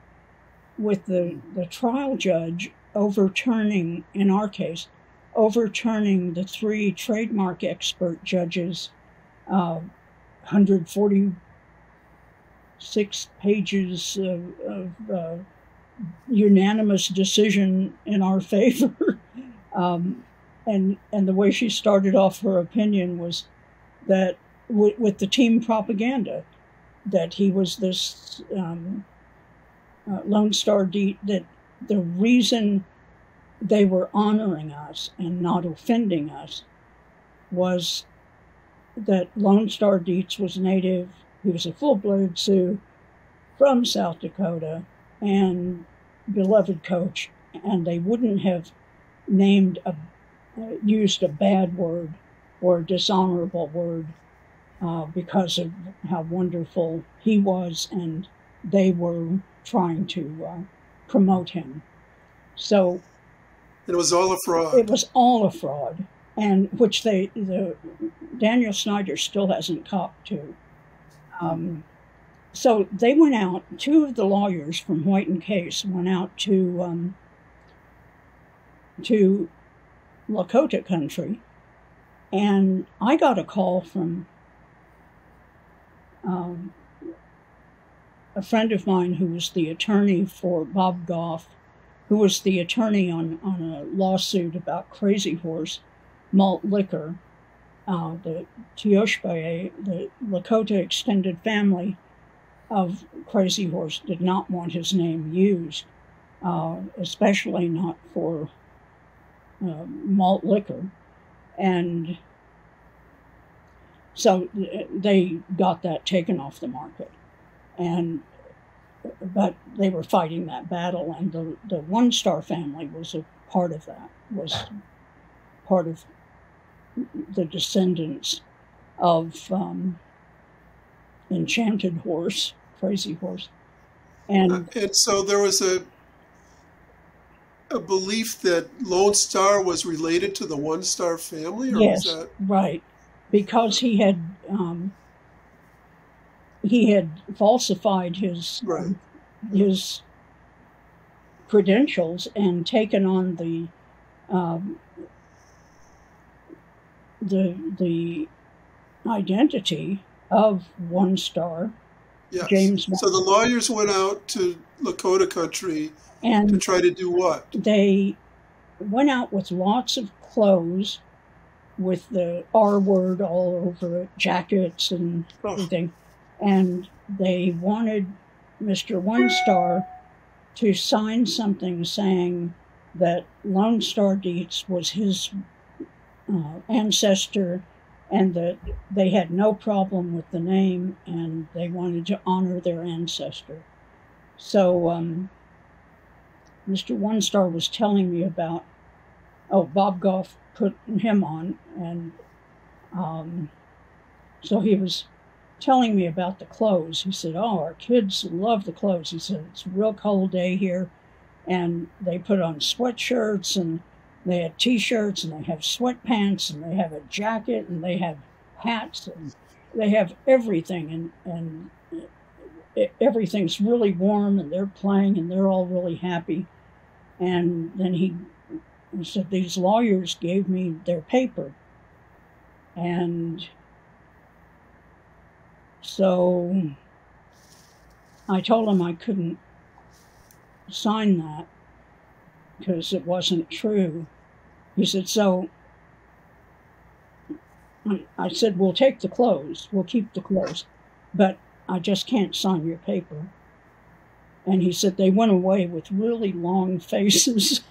with the the trial judge overturning in our case overturning the three trademark expert judges uh, 146 pages of, of uh, unanimous decision in our favor. Um, and and the way she started off her opinion was that w- with the team propaganda that he was this um, uh, Lone Star D that the reason they were honoring us and not offending us was that Lone Star Dietz was native. He was a full-blooded Sioux from South Dakota and beloved coach, and they wouldn't have named a uh, used a bad word or a dishonorable word uh, because of how wonderful he was, and they were trying to uh, promote him. So It was all a fraud. it was all a fraud, and which they the Daniel Snyder still hasn't copped to. Um, so they went out. Two of the lawyers from White and Case went out to um, to Lakota country, and I got a call from um, a friend of mine who was the attorney for Bob Goff who was the attorney on, on a lawsuit about Crazy Horse malt liquor. Uh, the Tiyospaye, the Lakota extended family of Crazy Horse, did not want his name used, uh, especially not for uh, malt liquor. And so they got that taken off the market. And but they were fighting that battle, and the, the One Star family was a part of that, was part of the descendants of um, Enchanted Horse, Crazy Horse. And, and so there was a a belief that Lone Star was related to the One Star family, or yes, was that right, because he had um, he had falsified his right? um, his credentials and taken on the um, the the identity of one star Yes. James So the lawyers went out to Lakota country to and try to do what? they went out with lots of clothes with the R word all over it, jackets and Oh, everything. And they wanted Mr. One Star to sign something saying that Lone Star Dietz was his uh, ancestor and that they had no problem with the name and they wanted to honor their ancestor. So, um, Mr. One Star was telling me about, oh, Bob Goff put him on, and um, so he was telling me about the clothes. He said, "Oh, our kids love the clothes." He said, "It's a real cold day here, and they put on sweatshirts and they had t-shirts and they have sweatpants and they have a jacket and they have hats and they have everything and and everything's really warm and they're playing and they're all really happy." And then he he said these lawyers gave me their paper and so I told him I couldn't sign that because it wasn't true. He said, So I- said, We'll take the clothes, we'll keep the clothes, but I just can't sign your paper. And he said, They went away with really long faces.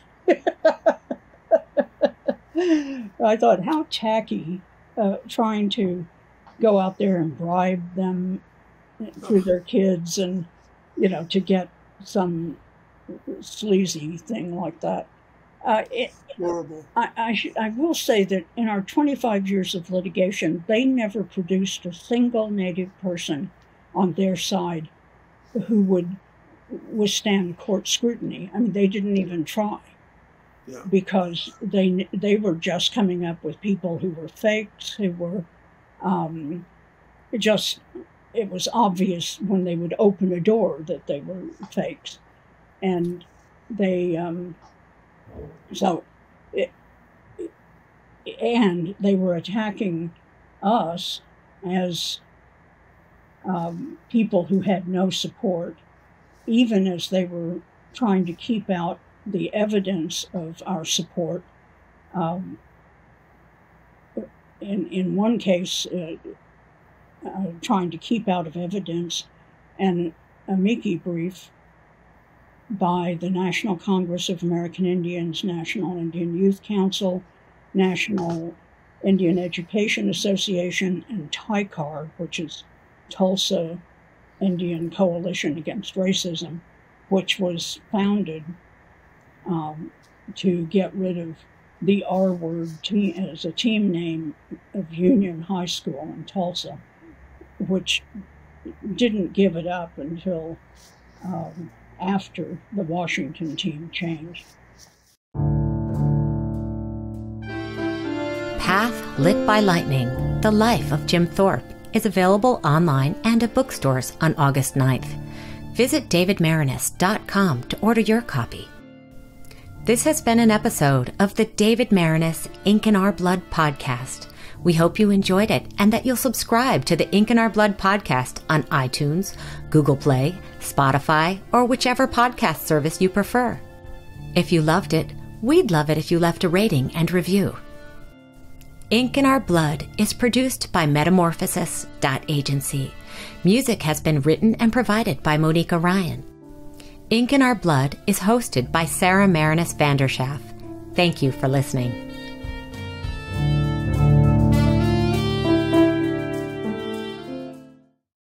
I thought, how tacky, uh, trying to go out there and bribe them through their kids and, you know, to get some sleazy thing like that. Uh, it, Horrible. I, I, sh- I will say that in our 25 years of litigation, they never produced a single Native person on their side who would withstand court scrutiny. I mean, they didn't even try Yeah. because they they were just coming up with people who were fakes, who were um, just. It was obvious when they would open a door that they were fakes, and they um, so it, and they were attacking us as um, people who had no support, even as they were trying to keep out the evidence of our support. Um, in in one case, uh, uh, trying to keep out of evidence an amici brief by the National Congress of American Indians, National Indian Youth Council, National Indian Education Association, and TICAR, which is Tulsa Indian Coalition Against Racism, which was founded um, to get rid of the R word as a team name of Union High School in Tulsa, which didn't give it up until um, after the Washington team changed. Path Lit by Lightning The Life of Jim Thorpe is available online and at bookstores on August 9th. Visit davidmaraniss.com to order your copy. This has been an episode of the David Maraniss Ink in Our Blood podcast. We hope you enjoyed it and that you'll subscribe to the Ink in Our Blood podcast on iTunes, Google Play, Spotify, or whichever podcast service you prefer. If you loved it, we'd love it if you left a rating and review. Ink in Our Blood is produced by Metamorphosis.agency. Music has been written and provided by Monica Ryan. Ink in Our Blood is hosted by Sarah Maraniss Vanderschaff. Thank you for listening.